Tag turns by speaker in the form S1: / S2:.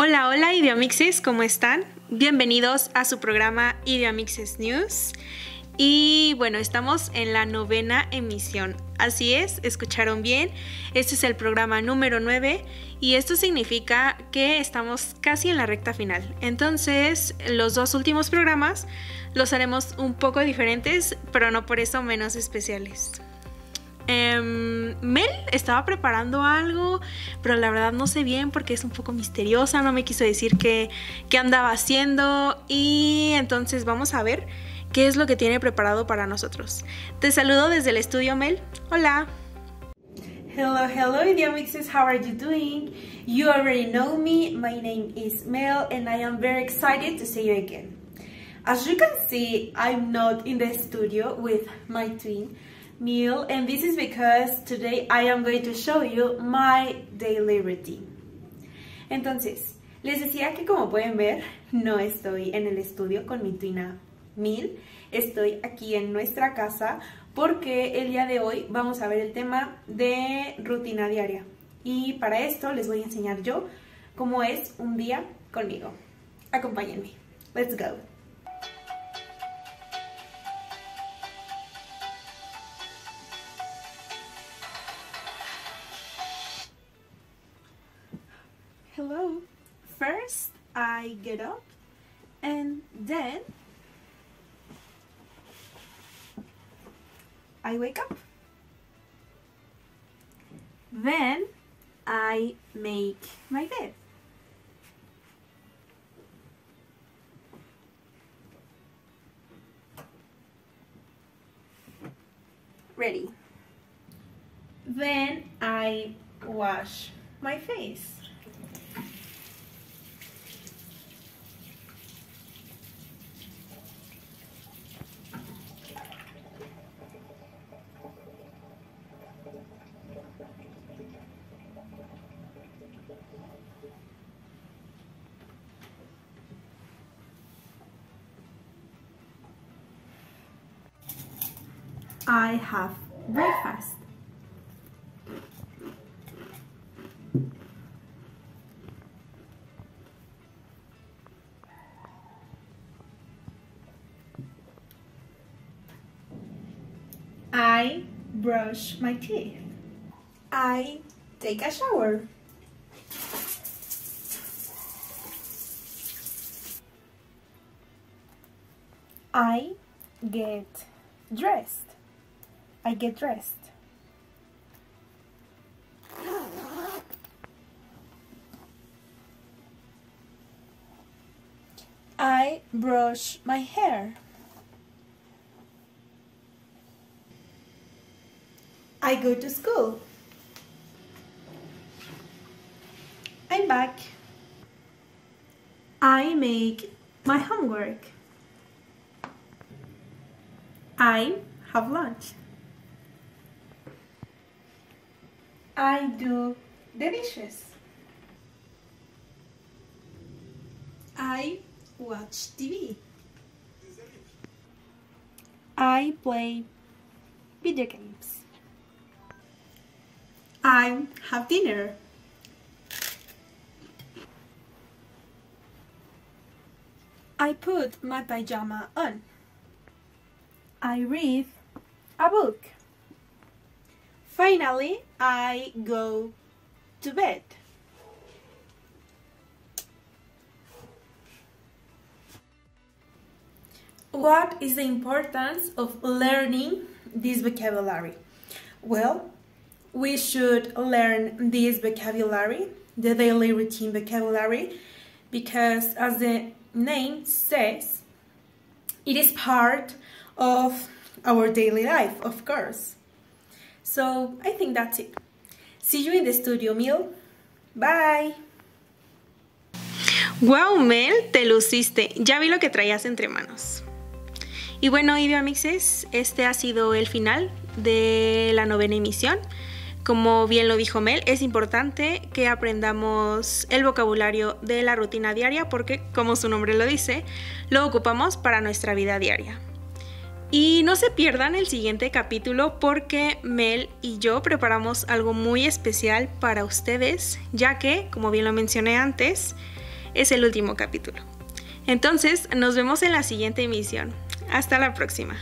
S1: Idiomixes, ¿cómo están? Bienvenidos a su programa Idiomixes News. Y bueno, estamos en la novena emisión. Así es, escucharon bien. Este es el programa número 9 y esto significa que estamos casi en la recta final. Entonces, los dos últimos programas los haremos un poco diferentes, pero no por eso menos especiales. Em, Mel estaba preparando algo, pero la verdad no sé bien porque es un poco misteriosa, no me quiso decir qué, qué andaba haciendo y entonces vamos a ver qué es lo que tiene preparado para nosotros. Te saludo desde el estudio Mel. Hola.
S2: Hello, hello, Idiomixes. How are you doing? You already know me. My name is Mel, and I am very excited to see you again. As you can see, I'm not in the studio with my twin, Neil, and this is because today I am going to show you my daily routine. Entonces, les decía que como pueden ver, no estoy en el estudio con mi twina Mil. Estoy aquí en nuestra casa porque el día de hoy vamos a ver el tema de rutina diaria. Y para esto les voy a enseñar yo cómo es un día conmigo. Acompáñenme. Let's go. Hello. First, I get up and then I wake up. Then I make my bed. Ready. Then I wash my face. I have breakfast. I brush my teeth. I take a shower. I get dressed. I get dressed. I brush my hair. I go to school. I'm back. I make my homework. I have lunch. I do the dishes. I watch TV. I play video games. I have dinner. I put my pajama on. I read a book. Finally, I go to bed. What is the importance of learning this vocabulary? Well, we should learn this vocabulary, the daily routine vocabulary, because as the name says, it is part of our daily life, of course. So I think that's it. See you in the studio, Mil. Bye.
S1: Wow, Mel, te luciste. Ya vi lo que traías entre manos. Y bueno, Idiomixes, este ha sido el final de la novena emisión. Como bien lo dijo Mel, es importante que aprendamos el vocabulario de la rutina diaria porque, como su nombre lo dice, lo ocupamos para nuestra vida diaria. Y no se pierdan el siguiente capítulo porque Mel y yo preparamos algo muy especial para ustedes, ya que, como bien lo mencioné antes, es el último capítulo. Entonces, nos vemos en la siguiente emisión. Hasta la próxima.